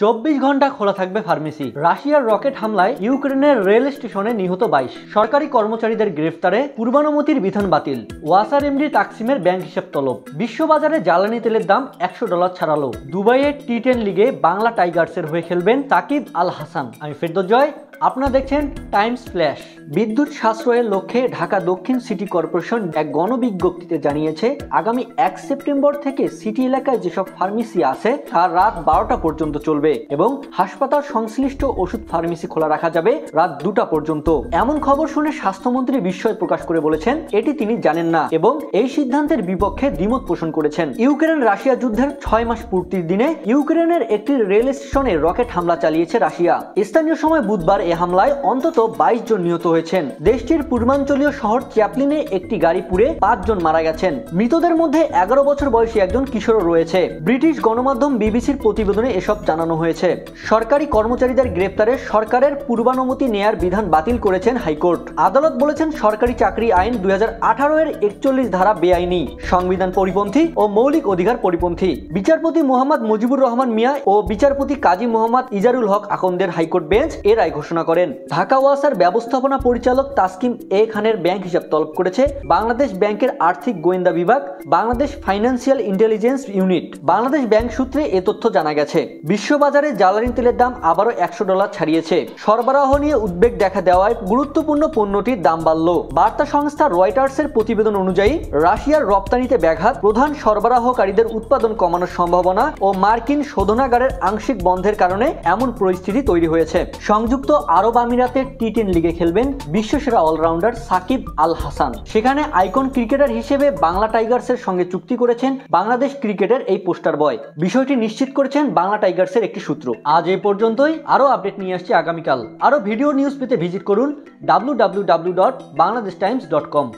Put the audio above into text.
চব্বিশ ঘণ্টা খোলা থাকবে ফার্মেসি। রাশিয়ার রকেট হামলায় ইউক্রেনের রেল স্টেশনে নিহত বাইশ। সরকারি কর্মচারীদের গ্রেফতারে পূর্বানুমতির বিধান বাতিল। ওয়াসার এমডি তাকসিমের ব্যাংক হিসাব তলব। বিশ্ববাজারে জ্বালানি তেলের দাম একশো ডলার ছাড়ালো। দুবাইয়ের টি টেন লিগে বাংলা টাইগার্সের হয়ে খেলবেন তাকিব আল হাসান। আমি ফেরদোজয় আপনারা দেখছেন টাইমস ফ্ল্যাশ। বিদ্যুৎ সাশ্রয়ের লক্ষ্যে ঢাকা দক্ষিণ সিটি কর্পোরেশন এক গণবিজ্ঞপ্তিতে জানিয়েছে, আগামী এক সেপ্টেম্বর থেকে সিটি এলাকায় যেসব ফার্মেসি আছে তা রাত বারোটা পর্যন্ত চলবে এবং হাসপাতাল সংশ্লিষ্ট ওষুধ ফার্মেসি খোলা রাখা যাবে রাত দুটা পর্যন্ত। এমন খবর শুনে স্বাস্থ্যমন্ত্রী বিস্ময় প্রকাশ করে বলেছেন, এটি তিনি জানেন না এবং এই সিদ্ধান্তের বিপক্ষে দ্বিমত পোষণ করেছেন। ইউক্রেন রাশিয়া যুদ্ধের ছয় মাস পূর্তির দিনে ইউক্রেনের একটি রেল স্টেশনে রকেট হামলা চালিয়েছে রাশিয়া। স্থানীয় সময় বুধবার এ হামলায় অন্তত বাইশ জন নিহত হয়েছেন। দেশটির পূর্বাঞ্চলীয় শহর চ্যাপলিনে একটি গাড়ি পুড়ে পাঁচ জন মারা গেছেন। মৃতদের মধ্যে এগারো বছর বয়সী একজন কিশোরও রয়েছে। ব্রিটিশ গণমাধ্যম বিবিসির প্রতিবেদনে এসব জানানো হয়েছে। সরকারি কর্মচারীদের গ্রেপ্তারে সরকারের পূর্বানুমতি নেয়ার বিধান বাতিল করেছেন হাইকোর্ট। আদালত বলেছেন, সরকারি চাকরি আইন দুই আঠারো এর একচল্লিশ ধারা বেআইনি। সংবিধান পরিপন্থী ও মৌলিক অধিকার পরিপন্থী। বিচারপতি মোহাম্মদ মুজিবুর রহমান মিয়া ও বিচারপতি কাজী মোহাম্মদ ইজারুল হক আকন্দের হাইকোর্ট বেঞ্চ এ রায় ঘোষণা করেন। ঢাকা ওয়াসার ব্যবস্থাপনা পরিচালক তাসকিম এ খানের ব্যাংক হিসাব তলব করেছে। বাংলাদেশ ব্যাংকের আর্থিক গোয়েন্দা বিভাগ, Bangladesh financial intelligence unit. Bangladesh bank সূত্রে এ তথ্য জানা গেছে। বিশ্ববাজারে জ্বালানি তেলের দাম আবারও একশো ডলার ছাড়িয়েছে। সরবরাহ নিয়ে উদ্বেগ দেখা দেওয়ায় গুরুত্বপূর্ণ পণ্যটির দাম বাড়ল। বার্তা সংস্থা রয়টার্সের প্রতিবেদন অনুযায়ী, রাশিয়ার রপ্তানিতে ব্যাঘাত, প্রধান সরবরাহকারীদের উৎপাদন কমানোর সম্ভাবনা ও মার্কিন শোধনাগারের আংশিক বন্ধের কারণে এমন পরিস্থিতি তৈরি হয়েছে। সংযুক্ত আরব আমিরাতের টি টেন লিগে খেলবেন বিশ্বসেরা অলরাউন্ডার সাকিব আল হাসান সেখানে আইকন ক্রিকেটার হিসেবে বাংলা টাইগার্সের সঙ্গে চুক্তি করেছেন বাংলাদেশ ক্রিকেটের এই পোস্টার বয়। বিষয়টি নিশ্চিত করেছেন বাংলা টাইগার্সের একটি সূত্র। আজ এই পর্যন্তই, আরও আপডেট নিয়ে আসছি আগামীকাল। আরও ভিডিও নিউজ পেতে ভিজিট করুন W W W dot Bangladesh times dot com